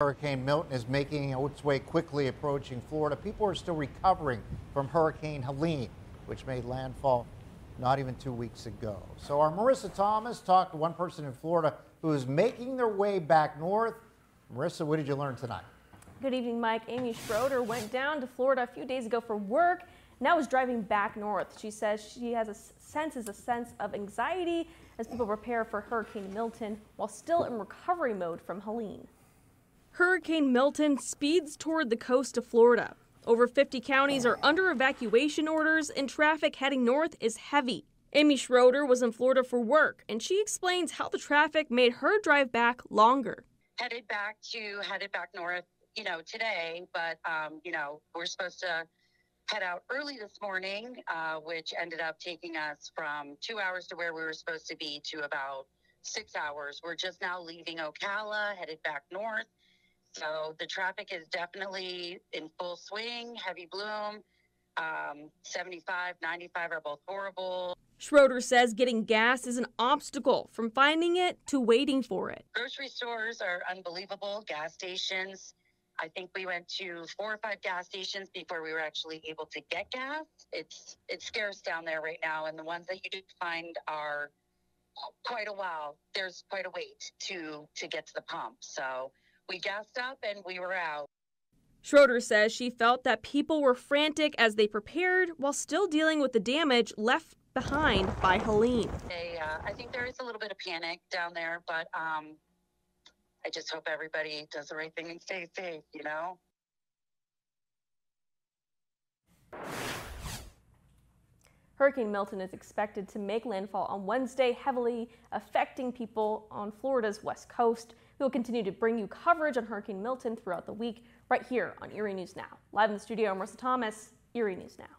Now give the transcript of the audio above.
Hurricane Milton is making its way quickly approaching Florida. People are still recovering from Hurricane Helene, which made landfall not even two weeks ago. So our Marissa Thomas talked to one person in Florida who is making their way back north. Marissa, what did you learn tonight? Good evening, Mike. Amy Schroeder went down to Florida a few days ago for work. Now is driving back north. She says she has a senses a sense of anxiety as people prepare for Hurricane Milton while still in recovery mode from Helene. Hurricane Milton speeds toward the coast of Florida. Over 50 counties are under evacuation orders, and traffic heading north is heavy. Amy Schroeder was in Florida for work, and she explains how the traffic made her drive back longer. Headed back to headed back north, you know, today, but um, you know, we're supposed to head out early this morning, uh, which ended up taking us from two hours to where we were supposed to be to about six hours. We're just now leaving Ocala, headed back north. So the traffic is definitely in full swing, heavy bloom. Um, 75, 95 are both horrible. Schroeder says getting gas is an obstacle from finding it to waiting for it. Grocery stores are unbelievable, gas stations. I think we went to four or five gas stations before we were actually able to get gas. It's it's scarce down there right now, and the ones that you do find are quite a while. There's quite a wait to to get to the pump. So we gassed up and we were out. Schroeder says she felt that people were frantic as they prepared while still dealing with the damage left behind by Helene. They, uh, I think there is a little bit of panic down there, but um, I just hope everybody does the right thing and stays safe, you know? Hurricane Milton is expected to make landfall on Wednesday, heavily affecting people on Florida's west coast. We will continue to bring you coverage on Hurricane Milton throughout the week right here on Erie News Now. Live in the studio, I'm Marissa Thomas, Erie News Now.